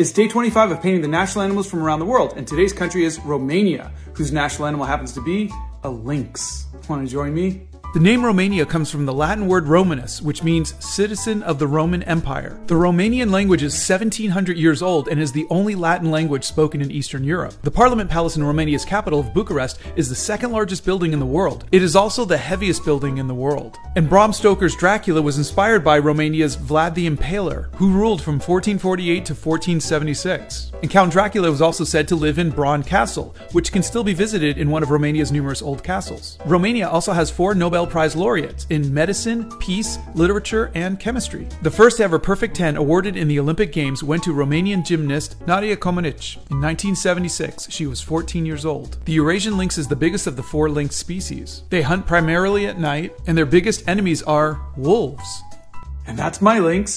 It's day 25 of painting the national animals from around the world, and today's country is Romania, whose national animal happens to be a lynx. Want to join me? The name Romania comes from the Latin word Romanus, which means citizen of the Roman Empire. The Romanian language is 1700 years old and is the only Latin language spoken in Eastern Europe. The Parliament Palace in Romania's capital of Bucharest is the second largest building in the world. It is also the heaviest building in the world. And Bram Stoker's Dracula was inspired by Romania's Vlad the Impaler, who ruled from 1448 to 1476. And Count Dracula was also said to live in Bran Castle, which can still be visited in one of Romania's numerous old castles. Romania also has four Nobel Prize laureates in medicine, peace, literature, and chemistry. The first ever Perfect 10 awarded in the Olympic Games went to Romanian gymnast Nadia Comaneci. In 1976, she was 14 years old. The Eurasian lynx is the biggest of the four lynx species. They hunt primarily at night, and their biggest enemies are wolves. And that's my lynx.